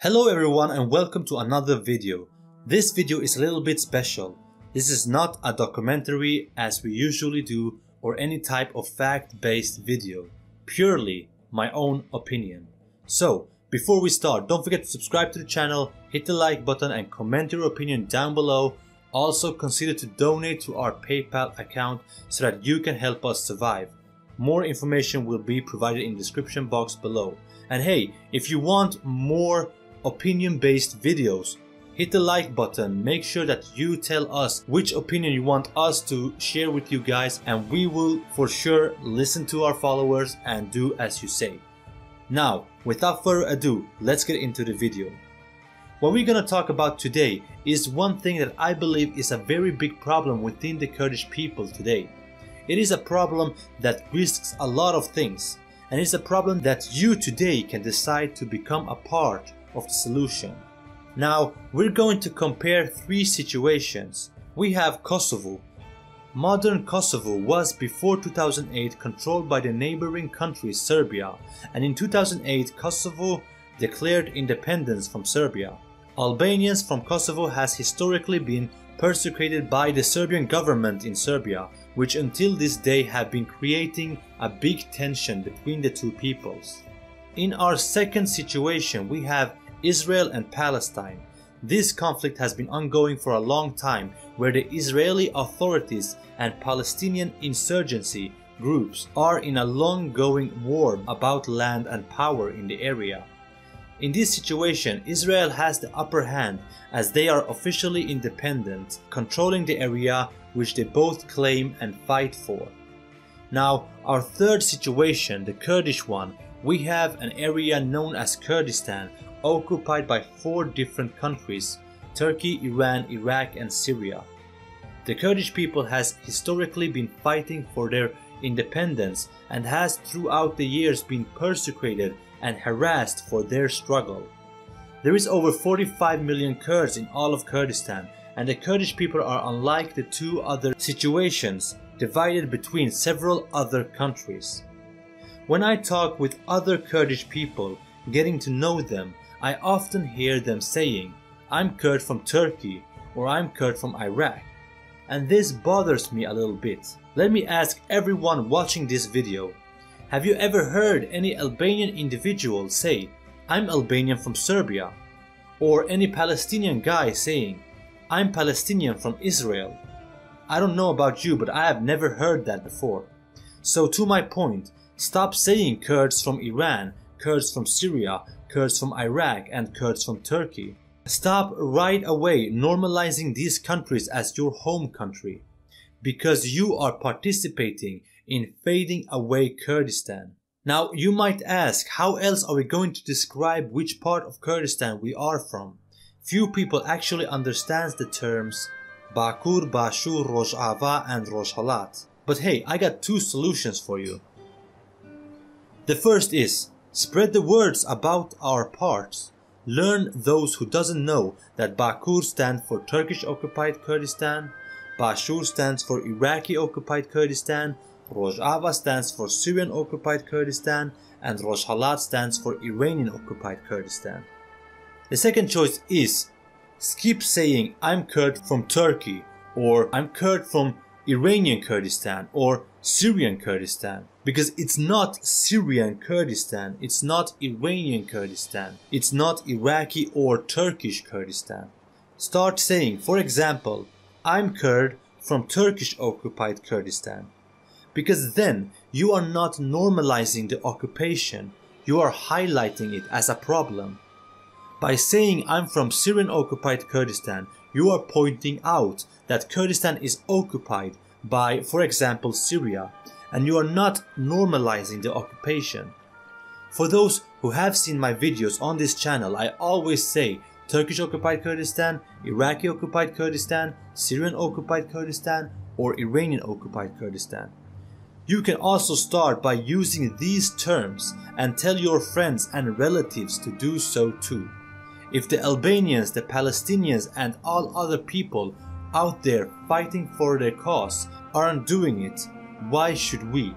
Hello everyone and welcome to another video. This video is a little bit special. This is not a documentary as we usually do or any type of fact-based video. Purely my own opinion. So, before we start, don't forget to subscribe to the channel, hit the like button and comment your opinion down below. Also consider to donate to our PayPal account so that you can help us survive. More information will be provided in the description box below. And hey, if you want more opinion based videos. Hit the like button, make sure that you tell us which opinion you want us to share with you guys and we will for sure listen to our followers and do as you say. Now, without further ado, let's get into the video. What we're gonna talk about today is one thing that I believe is a very big problem within the Kurdish people today. It is a problem that risks a lot of things, and it's a problem that you today can decide to become a part of the solution. Now, we're going to compare three situations. We have Kosovo. Modern Kosovo was before 2008 controlled by the neighboring country Serbia, and in 2008 Kosovo declared independence from Serbia. Albanians from Kosovo has historically been persecuted by the Serbian government in Serbia, which until this day have been creating a big tension between the two peoples. In our second situation, we have Israel and Palestine. This conflict has been ongoing for a long time where the Israeli authorities and Palestinian insurgency groups are in a long going war about land and power in the area. In this situation, Israel has the upper hand as they are officially independent, controlling the area which they both claim and fight for. Now, our third situation, the Kurdish one, we have an area known as Kurdistan occupied by four different countries Turkey, Iran, Iraq and Syria. The Kurdish people has historically been fighting for their independence and has throughout the years been persecuted and harassed for their struggle. There is over 45 million Kurds in all of Kurdistan and the Kurdish people are unlike the two other situations divided between several other countries. When I talk with other Kurdish people, getting to know them, I often hear them saying, I'm Kurd from Turkey or I'm Kurd from Iraq. And this bothers me a little bit. Let me ask everyone watching this video, have you ever heard any Albanian individual say, I'm Albanian from Serbia? Or any Palestinian guy saying, I'm Palestinian from Israel? I don't know about you, but I have never heard that before. So to my point, Stop saying Kurds from Iran, Kurds from Syria, Kurds from Iraq and Kurds from Turkey. Stop right away normalizing these countries as your home country because you are participating in fading away Kurdistan. Now you might ask how else are we going to describe which part of Kurdistan we are from? Few people actually understands the terms Bakur, Bashur, Rojava and Rojhelat. But hey, I got two solutions for you. The first is spread the words about our parts. Learn those who doesn't know that Bakur stands for Turkish occupied Kurdistan, Bashur stands for Iraqi occupied Kurdistan, Rojava stands for Syrian occupied Kurdistan, and Rojhelat stands for Iranian occupied Kurdistan. The second choice is skip saying I'm Kurd from Turkey or I'm Kurd from Iranian Kurdistan or Syrian Kurdistan because it's not Syrian Kurdistan, it's not Iranian Kurdistan, it's not Iraqi or Turkish Kurdistan. Start saying, for example, I'm Kurd from Turkish occupied Kurdistan. Because then you are not normalizing the occupation, you are highlighting it as a problem. By saying I'm from Syrian occupied Kurdistan, you are pointing out that Kurdistan is occupied by, for example, Syria, and you are not normalizing the occupation. For those who have seen my videos on this channel, I always say Turkish occupied Kurdistan, Iraqi occupied Kurdistan, Syrian occupied Kurdistan, or Iranian occupied Kurdistan. You can also start by using these terms and tell your friends and relatives to do so too. If the Albanians, the Palestinians and all other people out there fighting for their cause aren't doing it, why should we?